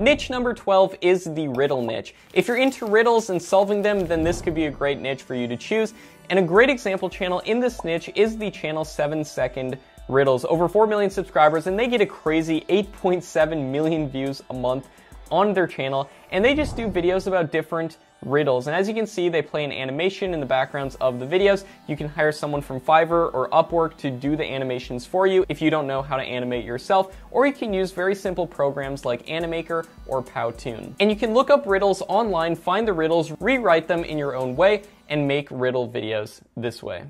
Niche number 12 is the riddle niche. If you're into riddles and solving them, then this could be a great niche for you to choose. And a great example channel in this niche is the channel 7 Second Riddles. Over 4 million subscribers, and they get a crazy 8.7 million views a month on their channel. And they just do videos about different riddles. And as you can see, they play an animation in the backgrounds of the videos. You can hire someone from Fiverr or Upwork to do the animations for you if you don't know how to animate yourself, or you can use very simple programs like Animaker or Powtoon. And you can look up riddles online, find the riddles, rewrite them in your own way, and make riddle videos this way.